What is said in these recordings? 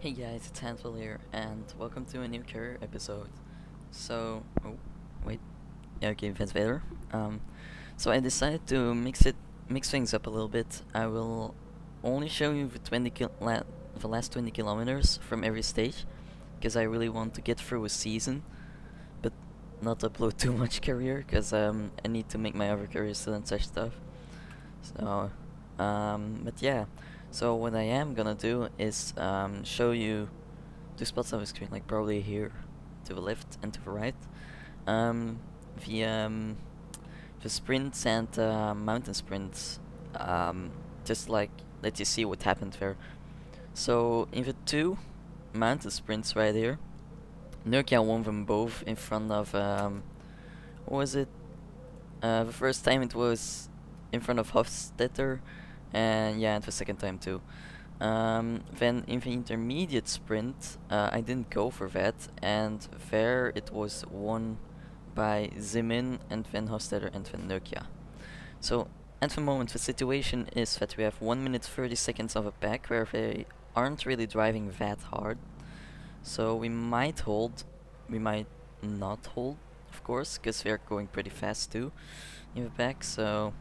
Hey guys, it's Hansel here, and welcome to a new career episode. So, oh, wait, yeah, okay, Vince Vader. Um, so I decided to mix it, mix things up a little bit. I will only show you the 20 kil la the last 20 kilometers from every stage, because I really want to get through a season, but not upload too much career, because um, I need to make my other careers and such stuff. So, um, but yeah. So what I am gonna do is um, show you two spots on the screen, like probably here to the left and to the right. Um, the um, the sprints and uh, mountain sprints, um, just like let you see what happened there. So in the two mountain sprints right here, Norkjaer won them both in front of um, what was it? Uh, the first time it was in front of Hofstetter and yeah, and the second time too. Um, then in the intermediate sprint, uh, I didn't go for that, and there it was won by Zimin and then Hofstetter and then Norkjaer. So at the moment the situation is that we have 1 minute 30 seconds of a pack where they aren't really driving that hard. So we might hold, we might not hold, of course, because they're going pretty fast too in the pack, so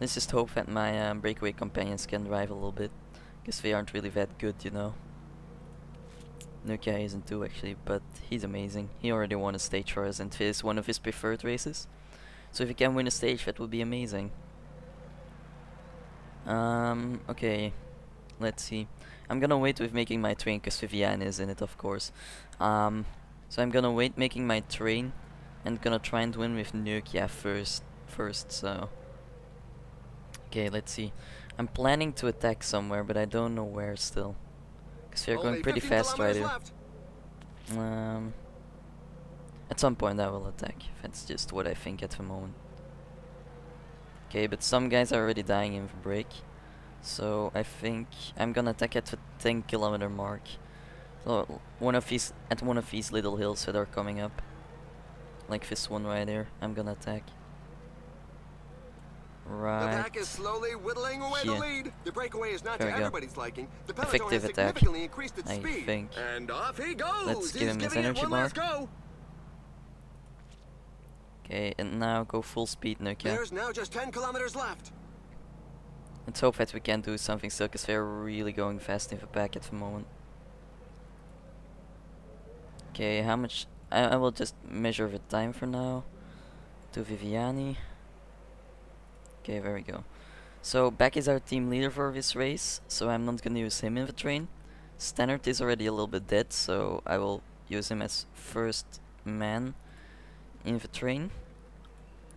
Let's just hope that my um, breakaway companions can drive a little bit, because they aren't really that good, you know. Norkjaer isn't too actually, but he's amazing. He already won a stage for us and this is one of his preferred races. So if he can win a stage, that would be amazing. Um, okay, let's see. I'm gonna wait with making my train, because Viviani is in it, of course. Um, so I'm gonna wait making my train, and gonna try and win with Norkjaer first, first, so... Okay, let's see. I'm planning to attack somewhere, but I don't know where still. Because we're going pretty fast right here. Um, at some point I will attack. That's just what I think at the moment. Okay, but some guys are already dying in the break. So I think I'm gonna attack at the 10 kilometer mark. So one of these at one of these little hills that are coming up. Like this one right here. I'm gonna attack. Right. The pack is slowly whittling away Here. the lead. The breakaway is not There to everybody's liking. The peloton Effective has attack, significantly increased its I speed. think. And off he goes. Let's give He's him his energy bar. Okay, and now go full speed, Norkjaer. There's now just 10 kilometers left. Let's hope that we can do something still, because they're really going fast in the pack at the moment. Okay, how much... I, I will just measure the time for now. To Viviani. Okay, there we go. So, Bak is our team leader for this race, so I'm not gonna use him in the train. Stannard is already a little bit dead, so I will use him as first man in the train.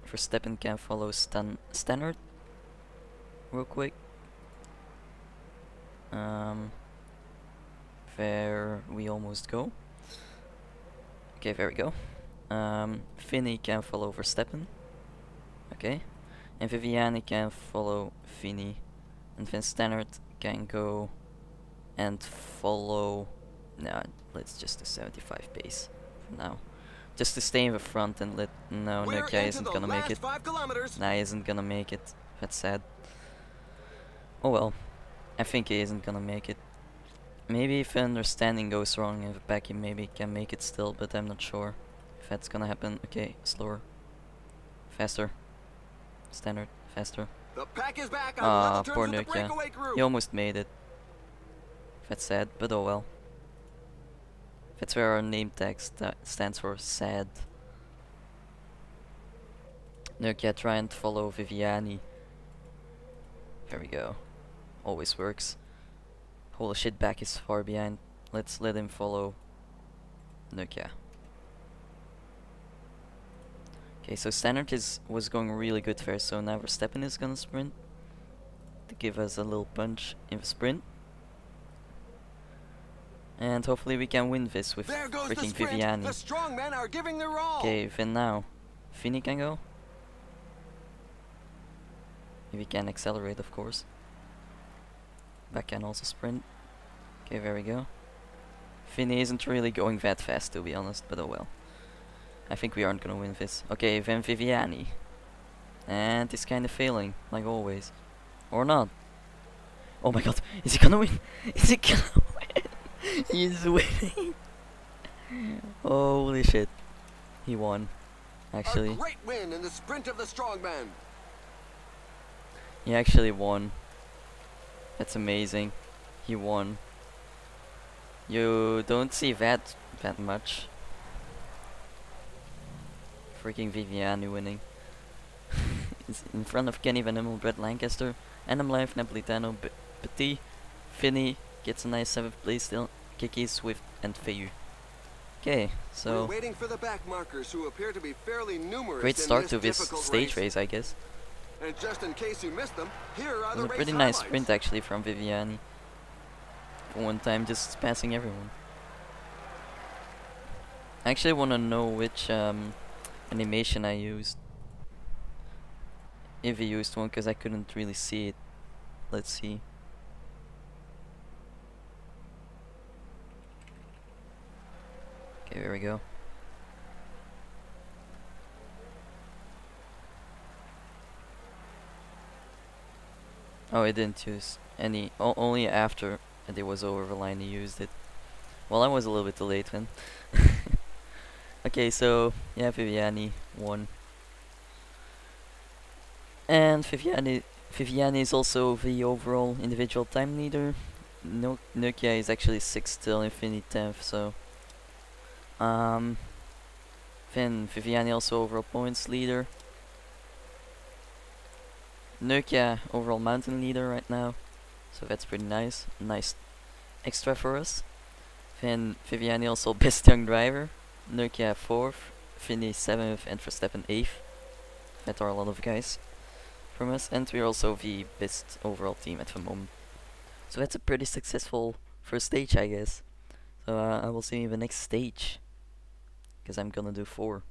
Verstappen can follow Stan Stannard real quick. Um, there we almost go. Okay, there we go. Um, Finny can follow Verstappen. Okay. And Viviani can follow Finny. And then Stannard can go and follow... No, let's just do 75 pace for now. Just to stay in the front and let... No, We're Norkjaer isn't gonna make it. five kilometers. Nah, he isn't gonna make it. That's sad. Oh well. I think he isn't gonna make it. Maybe if understanding goes wrong in the back, he maybe can make it still, but I'm not sure if that's gonna happen. Okay, slower. Faster. Stannard. Faster. The pack is back on Ah, poor the Norkjaer. He almost made it. That's sad, but oh well. That's where our name tag sta stands for sad. Norkjaer try and follow Viviani. There we go. Always works. Holy shit, Bak is far behind. Let's let him follow Norkjaer. Okay, so Stannard is was going really good there, so now Verstappen is gonna sprint to give us a little punch in the sprint. And hopefully we can win this with goes the freaking. Viviani. The strong men are giving their all. Okay, then now. Finny can go. If he can accelerate, of course. Bak can also sprint. Okay, there we go. Finny isn't really going that fast, to be honest, but oh well. I think we aren't gonna win this. Okay, then Viviani. And he's kinda failing, like always. Or not. Oh my god, is he gonna win? Is he gonna win? He's winning. Holy shit. He won. Actually. A great win in the sprint of the strongman. He actually won. That's amazing. He won. You don't see that that much. Freaking Viviani winning. It's in front of Kenny van Hummel, Brett Lancaster, Adam Life, Napolitano, B Petit, Finney gets a nice 7th place still, Kiki, Swift, and Feu. Okay, We're so waiting for the back markers who appear to be fairly numerous great start this to this stage race. race, I guess. And just in case you missed them, here are It the was a pretty nice highlights. sprint actually from Viviani. For one time, just passing everyone. I actually want to know which um, animation I used. If I used one, because I couldn't really see it. Let's see. Okay, there we go. Oh, I didn't use any. Only after it was over the line he used it. Well, I was a little bit too late then. okay, so yeah, Viviani won. And Viviani, Viviani is also the overall individual time leader. No, Norkjaer is actually sixth still, Infinity tenth. So, um, then Viviani also overall points leader. Norkjaer overall mountain leader right now, so that's pretty nice. Nice extra for us. Then Viviani also best young driver. Norkjaer fourth, Finny seventh, and Verstappen eighth. That are a lot of guys from us, and we're also the best overall team at the moment. So that's a pretty successful first stage, I guess. So uh, I will see you in the next stage, because I'm gonna do four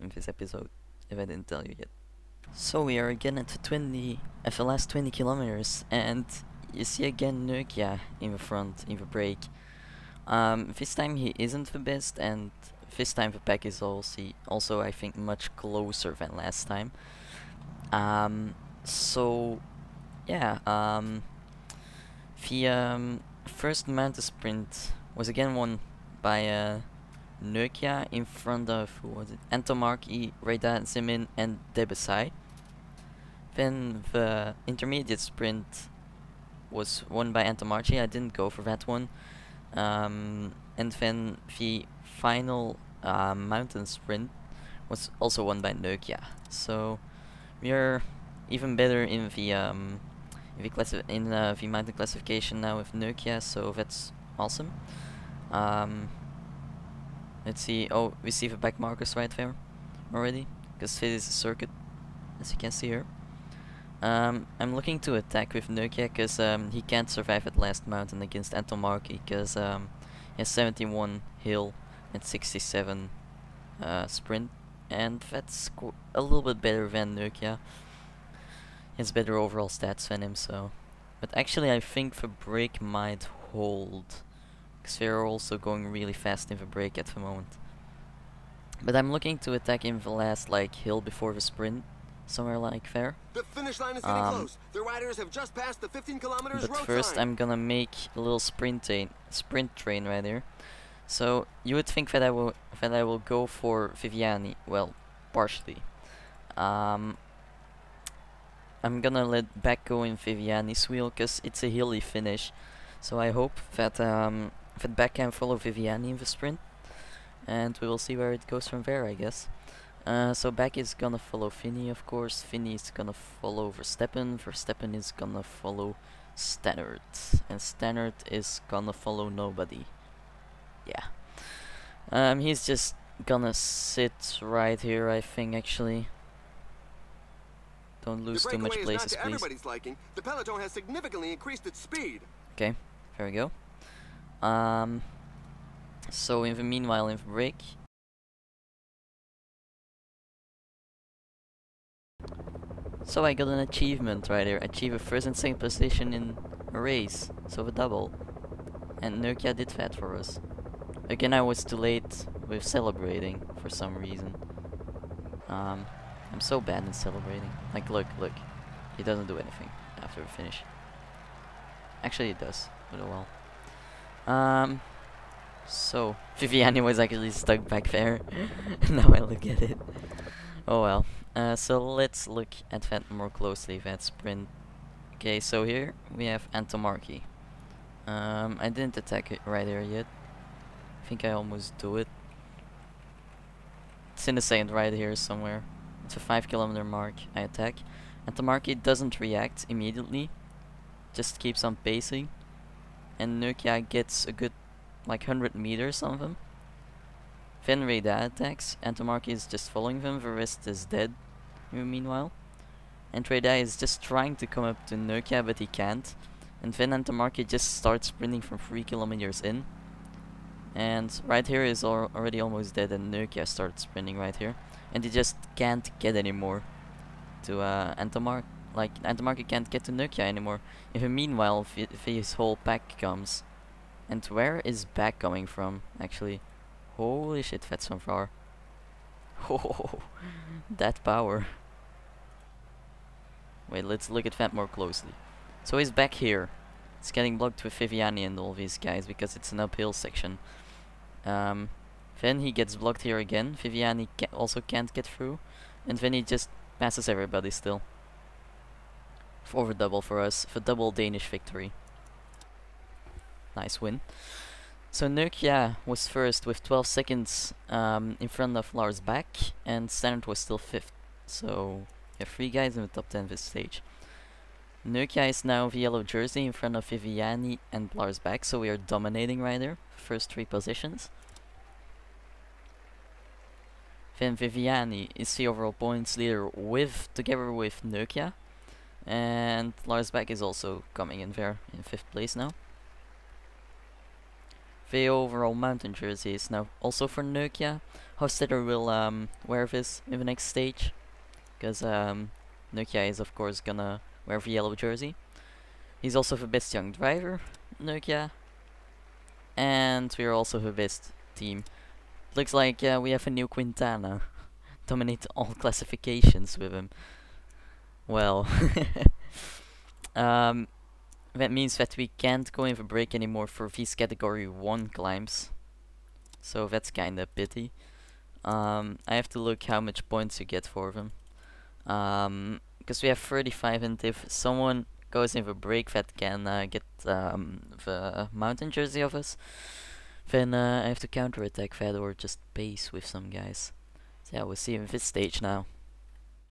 in this episode, if I didn't tell you yet. So we are again at the 20, at the last 20 kilometers, and you see again Norkjaer in the front, in the break. Um, this time he isn't the best, and this time the pack is also, also I think, much closer than last time. Um, so, yeah, um, the um, first mountain sprint was again won by uh, Norkjaer in front of, who was it, Zimin, and Debesai. Then the intermediate sprint was won by Antomarchi. I didn't go for that one. Um, and then the final uh, mountain sprint was also won by Norkjaer. So we are even better in the um, in the classi- in uh, the mountain classification now with Norkjaer. So that's awesome. Um, let's see. Oh, we see the back markers right there already, because it is a circuit, as you can see here. Um, I'm looking to attack with Norkjaer because um, he can't survive at last mountain against Antomarchi because um, he has 71 hill and 67 uh, sprint and that's a little bit better than Norkjaer. He has better overall stats than him so. But actually I think the break might hold because they're also going really fast in the break at the moment. But I'm looking to attack in the last like hill before the sprint somewhere like there. The finish line is getting Um, close. The riders have just passed the 15 kilometers But road first sign. I'm gonna make a little sprint train, sprint train right here. So you would think that I will that I will go for Viviani. Well, partially. Um, I'm gonna let Bak go in Viviani's wheel because it's a hilly finish. So I hope that um that Bak can follow Viviani in the sprint, and we will see where it goes from there. I guess. Uh, so Bak is gonna follow Finney, of course. Finney is gonna follow Verstappen. Verstappen is gonna follow Stannard, and Stannard is gonna follow nobody. Yeah. Um, he's just gonna sit right here, I think. Actually, don't lose too much breakaway is not places, please. liking. The peloton has significantly increased its speed. Okay, there we go. Um, so in the meanwhile, in the break. So I got an achievement right here. Achieve a first and second position in a race. So the double. And Norkjaer did that for us. Again, I was too late with celebrating for some reason. Um, I'm so bad in celebrating. Like, look, look. He doesn't do anything after the finish. Actually, it does, but oh well. Um, So, Viviani was actually stuck back there. now I look at it. Oh well. Uh, so let's look at that more closely, that sprint. Okay, so here we have Antomarchi. Um, I didn't attack it right here yet. I think I almost do it. It's in the sand right here somewhere. It's a 5 kilometer mark I attack. Antomarchi doesn't react immediately. Just keeps on pacing. And Norkjaer gets a good like 100 meters on them. Then Reda attacks. Antomarchi is just following them. The rest is dead meanwhile. And is just trying to come up to Norkjaer but he can't. And then Antomarchi just starts sprinting from 3 kilometers in. And right here is al already almost dead and Norkjaer starts sprinting right here. And he just can't get anymore to uh, Antomar like Antomarchi can't get to Norkjaer anymore. Even meanwhile if his whole pack comes. And where is Bak coming from actually? Holy shit that's so far. Oh that power. Wait, let's look at that more closely. So he's back here. It's getting blocked with Viviani and all these guys because it's an uphill section. Um, then he gets blocked here again. Viviani ca also can't get through. And then he just passes everybody still. For double for us. For double Danish victory. Nice win. So Norkjaer was first with 12 seconds um, in front of Lars Bak, And Stannard was still fifth. So we have three guys in the top 10 this stage. Norkjaer is now the yellow jersey in front of Viviani and Lars Bak, so we are dominating right there, first three positions. Then Viviani is the overall points leader with together with Norkjaer. And Lars Bak is also coming in there in fifth place now. The overall mountain jersey is now also for Norkjaer. Hofstetter will um, wear this in the next stage. Because um, Norkjaer is of course gonna wear the yellow jersey. He's also the best young driver, Norkjaer. And we are also the best team. Looks like uh, we have a new Quintana. Dominate all classifications with him. Well, um, that means that we can't go in the break anymore for these category 1 climbs. So that's kinda pity. Um, I have to look how much points you get for them. Um, because we have 35 and if someone goes in the break that can uh, get um, the mountain jersey of us, then uh, I have to counter attack that or just base with some guys. So yeah, we'll see in this stage now.